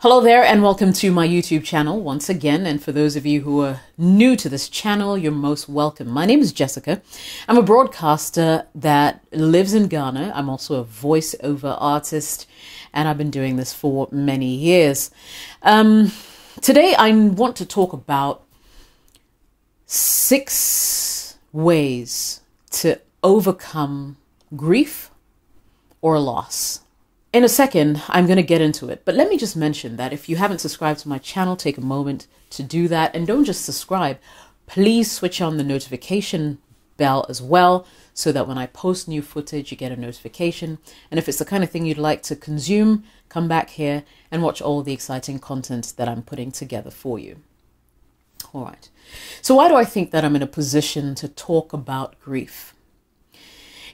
Hello there, and welcome to my YouTube channel once again. And for those of you who are new to this channel, you're most welcome. My name is Jessica. I'm a broadcaster that lives in Ghana. I'm also a voiceover artist, and I've been doing this for many years. Um, today, I want to talk about six ways to overcome grief or loss. In a second, I'm going to get into it, but let me just mention that if you haven't subscribed to my channel, take a moment to do that. And don't just subscribe, please switch on the notification bell as well so that when I post new footage, you get a notification. And if it's the kind of thing you'd like to consume, come back here and watch all the exciting content that I'm putting together for you. All right. So, why do I think that I'm in a position to talk about grief?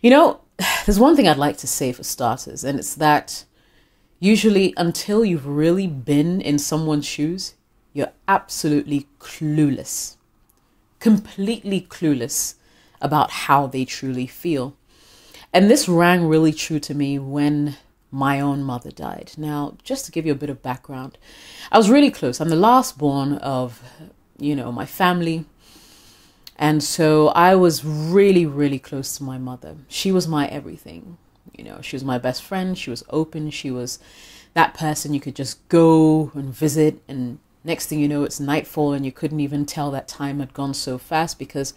You know, there's one thing I'd like to say for starters, and it's that usually until you've really been in someone's shoes, you're absolutely clueless, completely clueless about how they truly feel. And this rang really true to me when my own mother died. Now, just to give you a bit of background, I was really close. I'm the last born of, you know, my family. And so I was really, really close to my mother. She was my everything. You know, she was my best friend. She was open. She was that person you could just go and visit. And next thing you know, it's nightfall and you couldn't even tell that time had gone so fast because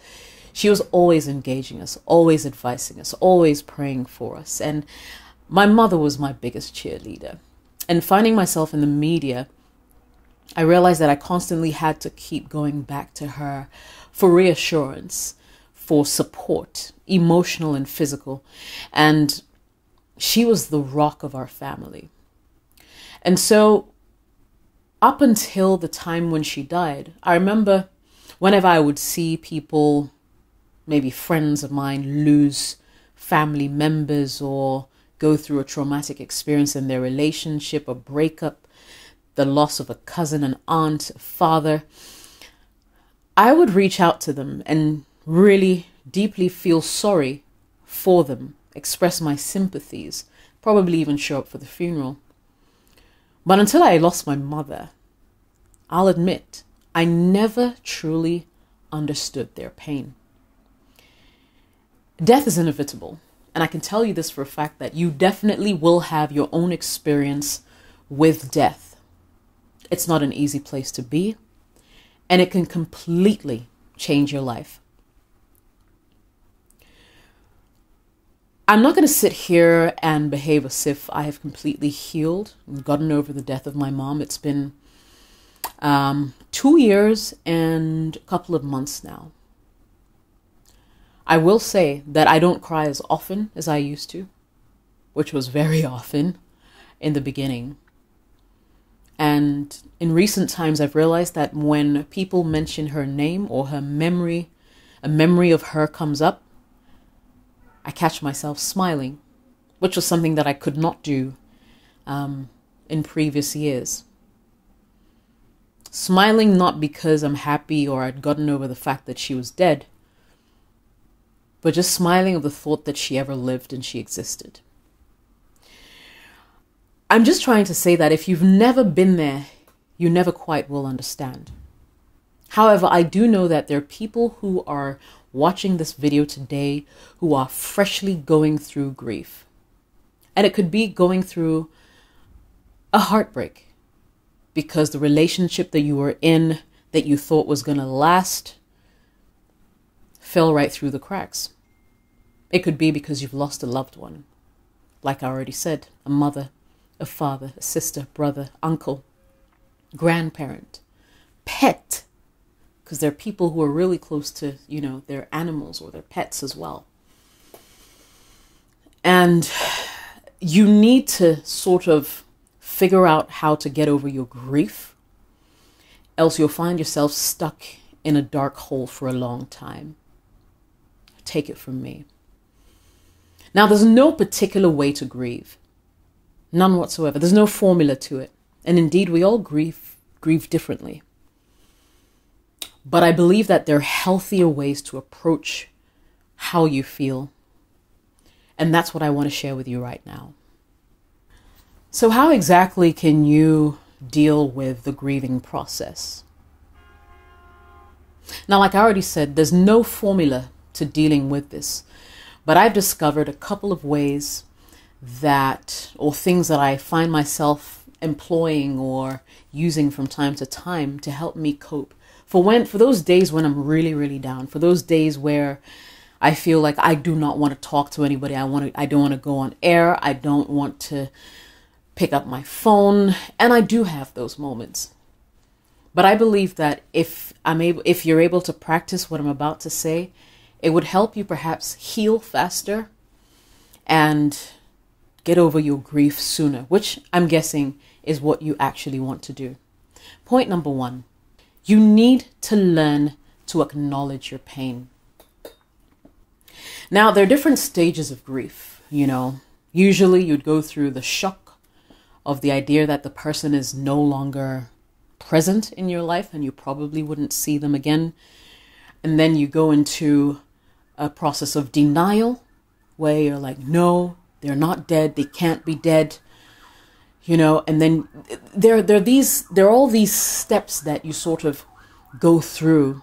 she was always engaging us, always advising us, always praying for us. And my mother was my biggest cheerleader. And finding myself in the media, I realized that I constantly had to keep going back to her for reassurance, for support, emotional and physical. And she was the rock of our family. And so, up until the time when she died, I remember whenever I would see people, maybe friends of mine, lose family members or go through a traumatic experience in their relationship, a breakup, the loss of a cousin, an aunt, a father, I would reach out to them and really deeply feel sorry for them, express my sympathies, probably even show up for the funeral. But until I lost my mother, I'll admit I never truly understood their pain. Death is inevitable, and I can tell you this for a fact that you definitely will have your own experience with death. It's not an easy place to be and it can completely change your life. I'm not going to sit here and behave as if I have completely healed and gotten over the death of my mom. It's been um, two years and a couple of months now. I will say that I don't cry as often as I used to, which was very often in the beginning. And in recent times, I've realized that when people mention her name or her memory, a memory of her comes up, I catch myself smiling, which was something that I could not do um, in previous years. Smiling not because I'm happy or I'd gotten over the fact that she was dead, but just smiling of the thought that she ever lived and she existed. I'm just trying to say that if you've never been there, you never quite will understand. However, I do know that there are people who are watching this video today who are freshly going through grief. And it could be going through a heartbreak because the relationship that you were in that you thought was going to last fell right through the cracks. It could be because you've lost a loved one, like I already said, a mother, a father, a sister, brother, uncle, grandparent, pet, because there are people who are really close to, you know, their animals or their pets as well. And you need to sort of figure out how to get over your grief, else you'll find yourself stuck in a dark hole for a long time. Take it from me. Now, there's no particular way to grieve. None whatsoever. There's no formula to it. And indeed, we all grieve grieve differently. But I believe that there are healthier ways to approach how you feel. And that's what I want to share with you right now. So, how exactly can you deal with the grieving process. Now, like I already said, there's no formula to dealing with this, but I've discovered a couple of ways that, or things that I find myself employing or using from time to time to help me cope. For when, for those days when I'm really, really down, for those days where I feel like I do not want to talk to anybody. I want to, I don't want to go on air. I don't want to pick up my phone. And I do have those moments. But I believe that if I'm able, if you're able to practice what I'm about to say, it would help you perhaps heal faster and get over your grief sooner, which I'm guessing is what you actually want to do. Point number one you need to learn to acknowledge your pain. Now, there are different stages of grief, you know. Usually, you'd go through the shock of the idea that the person is no longer present in your life and you probably wouldn't see them again. And then you go into a process of denial where you're like, no, they're not dead, they can't be dead. You know, and then there there are these there are all these steps that you sort of go through.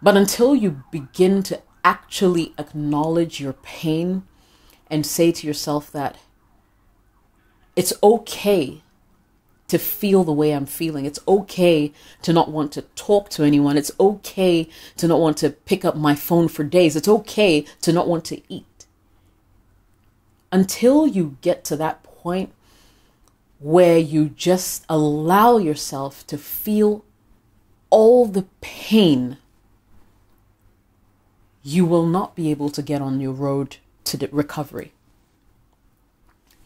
But until you begin to actually acknowledge your pain and say to yourself that it's okay to feel the way I'm feeling. It's okay to not want to talk to anyone. It's okay to not want to pick up my phone for days. It's okay to not want to eat. Until you get to that point where you just allow yourself to feel all the pain you will not be able to get on your road to recovery.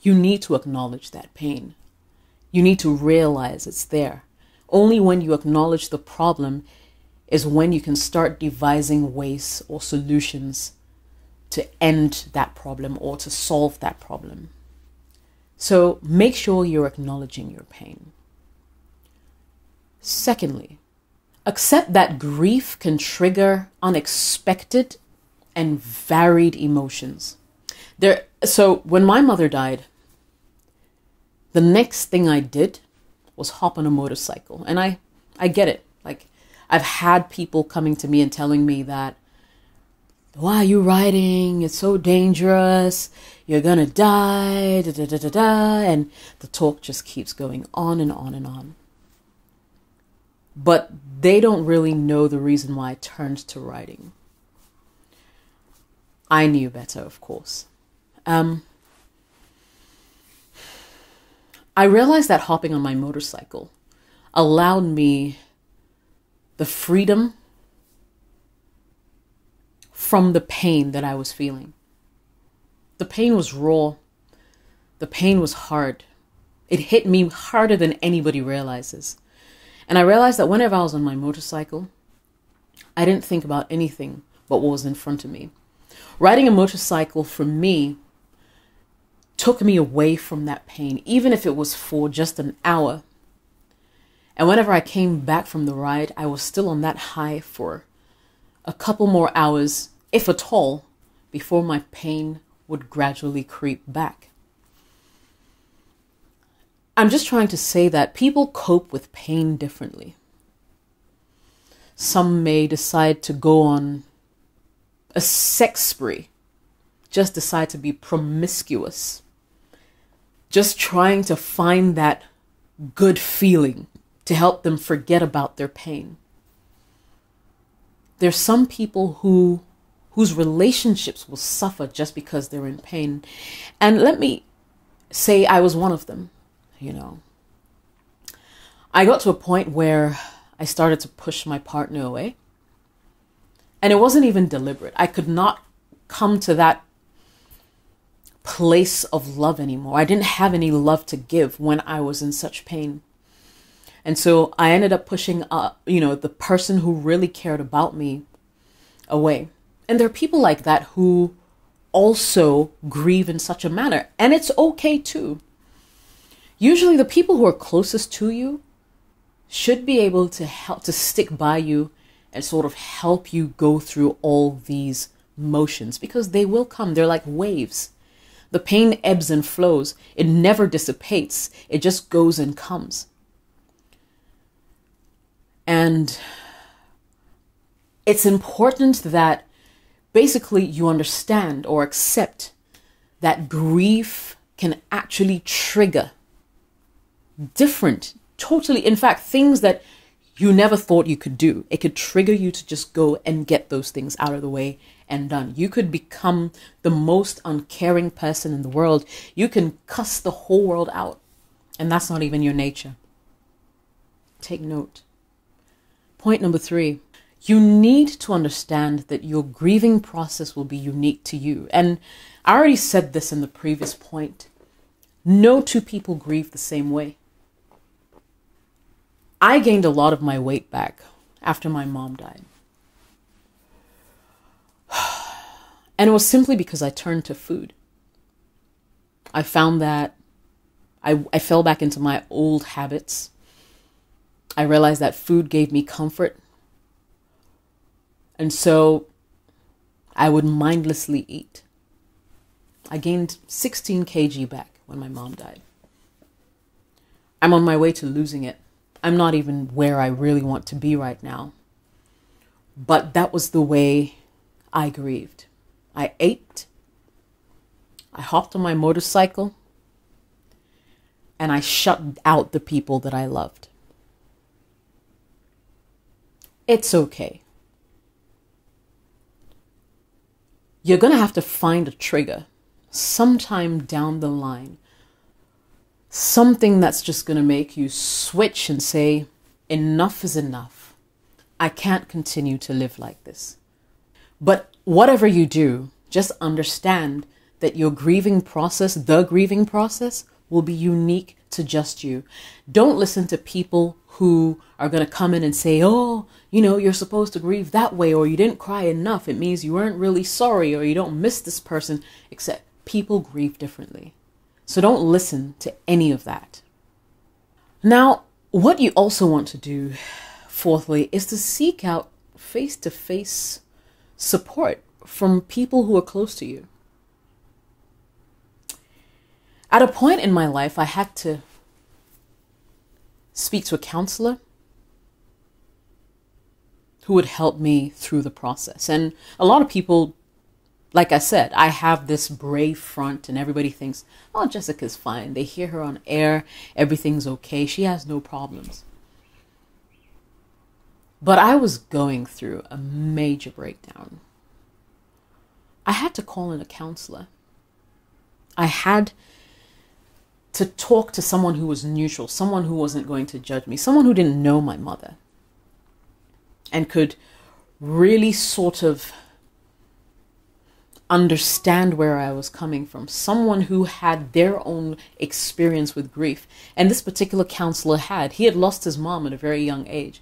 You need to acknowledge that pain. You need to realize it's there. Only when you acknowledge the problem is when you can start devising ways or solutions to end that problem or to solve that problem. So make sure you're acknowledging your pain. Secondly, Accept that grief can trigger unexpected and varied emotions. There, so when my mother died, the next thing I did was hop on a motorcycle. And I, I get it. Like, I've had people coming to me and telling me that, why are you riding? It's so dangerous. You're gonna die. Da, da, da, da, da. And the talk just keeps going on and on and on. But they don't really know the reason why I turned to writing. I knew better, of course. Um, I realized that hopping on my motorcycle allowed me the freedom from the pain that I was feeling. The pain was raw. The pain was hard. It hit me harder than anybody realizes. And I realized that whenever I was on my motorcycle, I didn't think about anything but what was in front of me. Riding a motorcycle for me took me away from that pain, even if it was for just an hour. And whenever I came back from the ride, I was still on that high for a couple more hours, if at all, before my pain would gradually creep back. I'm just trying to say that people cope with pain differently. Some may decide to go on a sex spree, just decide to be promiscuous, just trying to find that good feeling to help them forget about their pain. There's some people who whose relationships will suffer just because they're in pain. And let me say I was one of them you know. I got to a point where I started to push my partner away. And it wasn't even deliberate. I could not come to that place of love anymore. I didn't have any love to give when I was in such pain. And so I ended up pushing uh, you know, the person who really cared about me away. And there are people like that who also grieve in such a manner. And it's okay too. Usually the people who are closest to you should be able to help to stick by you and sort of help you go through all these motions because they will come. They're like waves. The pain ebbs and flows. It never dissipates. It just goes and comes And it's important that basically you understand or accept that grief can actually trigger different, totally, in fact, things that you never thought you could do. It could trigger you to just go and get those things out of the way and done. You could become the most uncaring person in the world. You can cuss the whole world out, and that's not even your nature. Take note. Point number three you need to understand that your grieving process will be unique to you. And I already said this in the previous point. No two people grieve the same way. I gained a lot of my weight back after my mom died. And it was simply because I turned to food. I found that I, I fell back into my old habits. I realized that food gave me comfort. And so I would mindlessly eat. I gained 16 kg back when my mom died. I'm on my way to losing it. I'm not even where I really want to be right now. But that was the way I grieved. I ate. I hopped on my motorcycle. And I shut out the people that I loved. It's okay. You're going to have to find a trigger sometime down the line something that's just going to make you switch and say, enough is enough. I can't continue to live like this. But whatever you do, just understand that your grieving process, the grieving process, will be unique to just you. Don't listen to people who are going to come in and say, oh, you know, you're supposed to grieve that way, or you didn't cry enough. It means you weren't really sorry, or you don't miss this person, except people grieve differently. So don't listen to any of that. Now, what you also want to do, fourthly, is to seek out face to face support from people who are close to you. At a point in my life, I had to speak to a counselor who would help me through the process. And a lot of people like I said, I have this brave front, and everybody thinks, oh, Jessica's fine. They hear her on air, everything's okay. She has no problems. But I was going through a major breakdown. I had to call in a counselor. I had to talk to someone who was neutral, someone who wasn't going to judge me, someone who didn't know my mother, and could really sort of understand where I was coming from, someone who had their own experience with grief. And this particular counselor had. He had lost his mom at a very young age.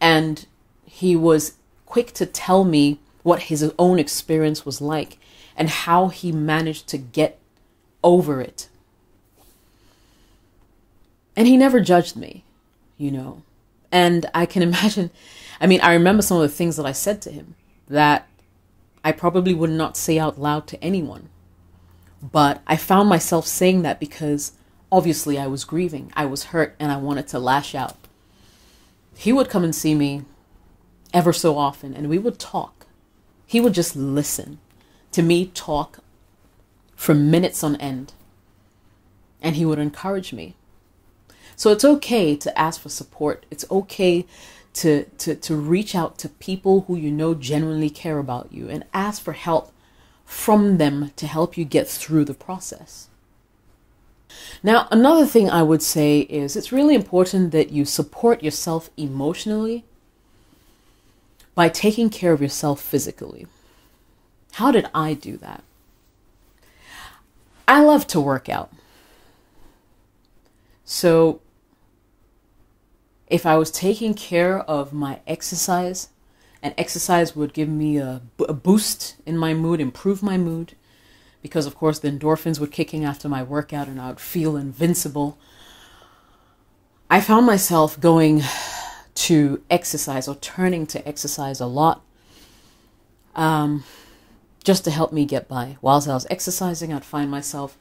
And he was quick to tell me what his own experience was like and how he managed to get over it. And he never judged me, you know. And I can imagine, I mean, I remember some of the things that I said to him that I probably would not say out loud to anyone. But I found myself saying that because obviously I was grieving, I was hurt, and I wanted to lash out. He would come and see me ever so often, and we would talk. He would just listen to me talk for minutes on end, and he would encourage me. So it's okay to ask for support. It's okay to, to, to reach out to people who you know genuinely care about you and ask for help from them to help you get through the process. Now, another thing I would say is it's really important that you support yourself emotionally by taking care of yourself physically. How did I do that? I love to work out. So if I was taking care of my exercise, and exercise would give me a, a boost in my mood, improve my mood, because of course the endorphins were kicking after my workout and I would feel invincible. I found myself going to exercise or turning to exercise a lot um, just to help me get by. Whilst I was exercising, I'd find myself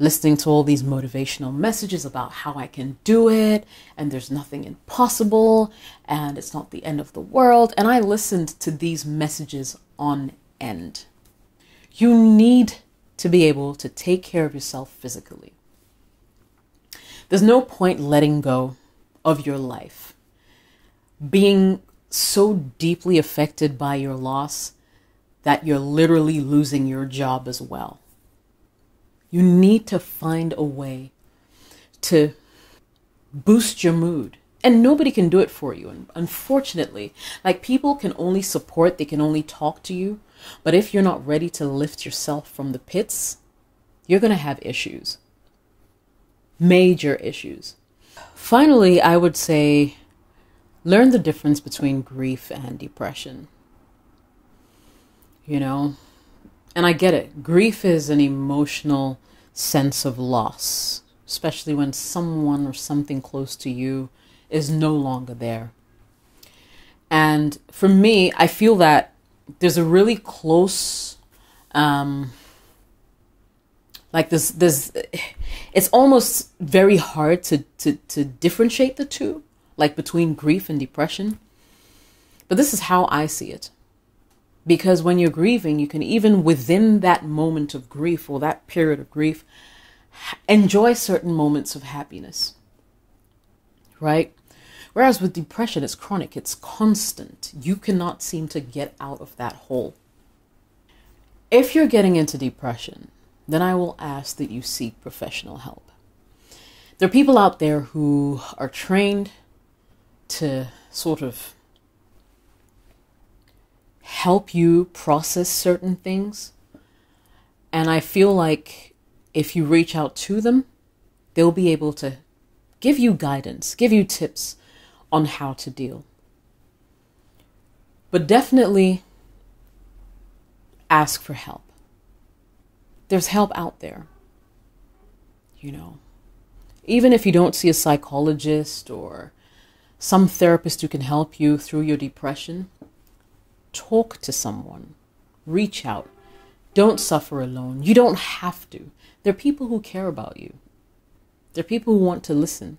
listening to all these motivational messages about how I can do it and there's nothing impossible and it's not the end of the world. And I listened to these messages on end. You need to be able to take care of yourself physically. There's no point letting go of your life, being so deeply affected by your loss that you're literally losing your job as well. You need to find a way to boost your mood. And nobody can do it for you. And unfortunately, like people can only support, they can only talk to you. But if you're not ready to lift yourself from the pits, you're going to have issues. Major issues. Finally, I would say learn the difference between grief and depression. You know, and I get it. Grief is an emotional sense of loss, especially when someone or something close to you is no longer there. And for me, I feel that there's a really close, um, like this, this, it's almost very hard to, to, to differentiate the two, like between grief and depression. But this is how I see it. Because when you're grieving, you can even within that moment of grief or that period of grief, enjoy certain moments of happiness. Right? Whereas with depression, it's chronic, it's constant. You cannot seem to get out of that hole. If you're getting into depression, then I will ask that you seek professional help. There are people out there who are trained to sort of help you process certain things. And I feel like if you reach out to them, they'll be able to give you guidance, give you tips on how to deal. But definitely ask for help. There's help out there. You know, even if you don't see a psychologist or some therapist who can help you through your depression, Talk to someone. Reach out. Don't suffer alone. You don't have to. There are people who care about you. There are people who want to listen.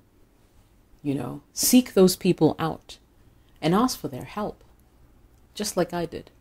You know, seek those people out and ask for their help, just like I did.